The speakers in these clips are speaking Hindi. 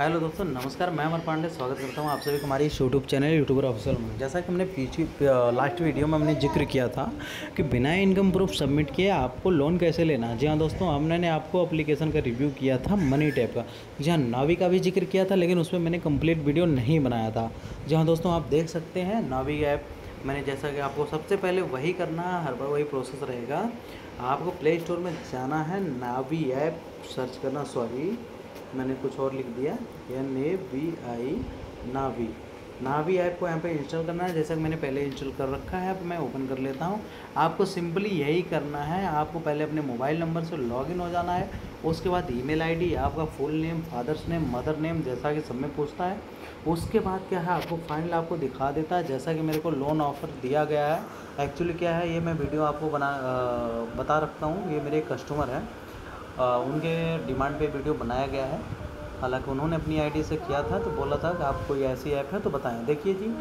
हेलो दोस्तों, नमस्कार, मैं अमर पांडे, स्वागत करता हूँ आप सभी को हमारी यूट्यूब चैनल यूट्यूबर ऑफिसर में। जैसा कि हमने पीछे लास्ट वीडियो में हमने ज़िक्र किया था कि बिना इनकम प्रूफ सबमिट किए आपको लोन कैसे लेना जी हाँ दोस्तों, हमने आपको एप्लीकेशन का रिव्यू किया था मनी टैप का। जी हाँ नावी का भी ज़िक्र किया था, लेकिन उसमें मैंने कंप्लीट वीडियो नहीं बनाया था। जी हाँ दोस्तों, आप देख सकते हैं नावी ऐप मैंने जैसा कि आपको सबसे पहले वही करना है, हर बार वही प्रोसेस रहेगा। आपको प्ले स्टोर में जाना है नावी ऐप सर्च करना सॉरी मैंने कुछ और लिख दिया। N A V I Navi. Navi app को यहाँ पे इंस्टॉल करना है। जैसा कि मैंने पहले इंस्टॉल कर रखा है अब मैं ओपन कर लेता हूँ। आपको सिंपली यही करना है। आपको पहले अपने मोबाइल नंबर से लॉगिन हो जाना है। उसके बाद ईमेल आईडी आपका full name father's name mother name जैसा कि सब में पूछता है। उसके बाद क्या है? आपको फाइनल आपको दिखा देता है। जैसा कि मेरे को लोन ऑफ़र दिया गया है। एक्चुअली क्या है? ये मैं वीडियो आपको बना आ, बता रखता हूँ। ये मेरे कस्टमर हैं। उनके डिमांड पे वीडियो बनाया गया है। हालाँकि उन्होंने अपनी आईडी से किया था तो बोला था कि आप कोई ऐसी ऐप है तो बताएँ। देखिए जी,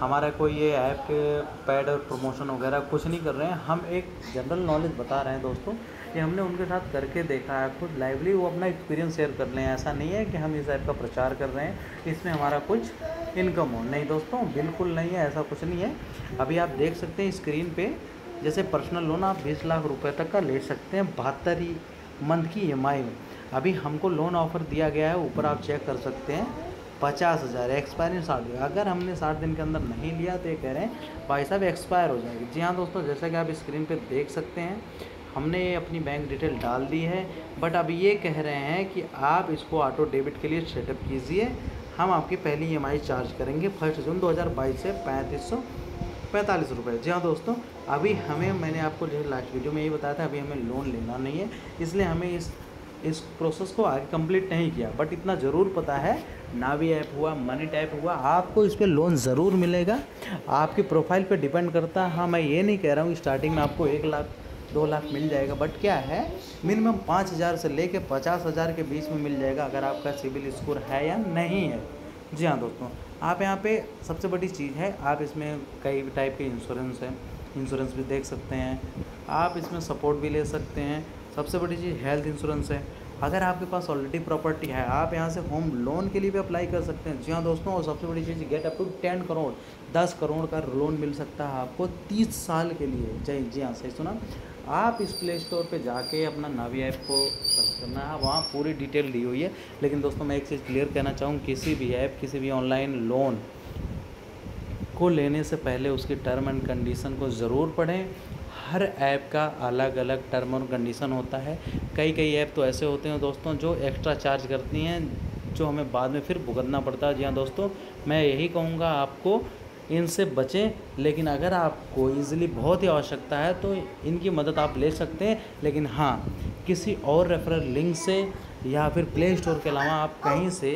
हमारा कोई ये ऐप के पैड और प्रमोशन वगैरह कुछ नहीं कर रहे हैं। हम एक जनरल नॉलेज बता रहे हैं दोस्तों कि हमने उनके साथ करके देखा है खुद। लाइवली वो अपना एक्सपीरियंस शेयर कर लें। ऐसा नहीं है कि हम इस ऐप का प्रचार कर रहे हैं, इसमें हमारा कुछ इनकम हो। नहीं दोस्तों, बिल्कुल नहीं है, ऐसा कुछ नहीं है। अभी आप देख सकते हैं स्क्रीन पर जैसे पर्सनल लोन आप बीस लाख रुपये तक का ले सकते हैं। बहत्तर ही मंथ की ई में। अभी हमको लोन ऑफ़र दिया गया है, ऊपर आप चेक कर सकते हैं। पचास हज़ार एक्सपायरी साठ दिन अगर हमने साठ दिन के अंदर नहीं लिया तो ये कह रहे हैं, भाई साहब एक्सपायर हो जाएगी। जी हाँ दोस्तों, जैसा कि आप स्क्रीन पे देख सकते हैं, हमने ये अपनी बैंक डिटेल डाल दी है। बट अब ये कह रहे हैं कि आप इसको ऑटो डेबिट के लिए सेटअप कीजिए। हम आपकी पहली ईएमआई चार्ज करेंगे। फ़र्स्ट जून दो हज़ार बाईस से पैंतीस पैंतालीस रुपये जी हाँ दोस्तों, अभी हमें, मैंने आपको लास्ट वीडियो में यही बताया था, अभी हमें लोन लेना नहीं है, इसलिए हमें इस इस प्रोसेस को आगे कंप्लीट नहीं किया। बट इतना ज़रूर पता है नावी ऐप हुआ मनी टैप हुआ, आपको इस पर लोन ज़रूर मिलेगा। आपकी प्रोफ़ाइल पे डिपेंड करता है। हाँ मैं ये नहीं कह रहा हूँ स्टार्टिंग में आपको एक लाख, दो लाख मिल जाएगा। बट क्या है मिनिमम पाँच हज़ार से लेके पचास हज़ार के बीच में मिल जाएगा, अगर आपका सिविल स्कोर है या नहीं है। जी हाँ दोस्तों आप यहाँ पे सबसे बड़ी चीज़ है, आप इसमें कई टाइप के इंश्योरेंस हैं इंश्योरेंस भी देख सकते हैं, आप इसमें सपोर्ट भी ले सकते हैं। सबसे बड़ी चीज़ हेल्थ इंश्योरेंस है। अगर आपके पास ऑलरेडी प्रॉपर्टी है, आप यहाँ से होम लोन के लिए भी अप्लाई कर सकते हैं। जी हाँ दोस्तों, और सबसे बड़ी चीज़ get up to ten crore दस करोड़ का लोन मिल सकता है आपको तीस साल के लिए। जी जी हाँ सही सुना। आप इस प्ले स्टोर पर जाके अपना नावी ऐप को सर्च करना है, वहाँ पूरी डिटेल दी हुई है। लेकिन दोस्तों, मैं एक चीज़ क्लियर कहना चाहूँ, किसी भी ऐप किसी भी ऑनलाइन लोन को लेने से पहले उसकी टर्म एंड कंडीशन को ज़रूर पढ़ें। हर ऐप का अलग अलग टर्म और कंडीशन होता है। कई कई ऐप तो ऐसे होते हैं दोस्तों जो एक्स्ट्रा चार्ज करती हैं, जो हमें बाद में फिर भुगतना पड़ता है। जी हाँ दोस्तों, मैं यही कहूँगा आपको, इनसे बचें, लेकिन अगर आपको ईज़िली बहुत ही आवश्यकता है तो इनकी मदद आप ले सकते हैं। लेकिन हाँ किसी और रेफरल लिंक से या फिर प्ले स्टोर के अलावा आप कहीं से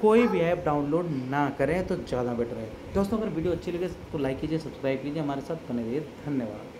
कोई भी ऐप डाउनलोड ना करें तो ज़्यादा बेटर है। दोस्तों, अगर वीडियो अच्छी लगे तो लाइक कीजिए सब्सक्राइब कीजिए, हमारे साथ बने रहिए। धन्यवाद।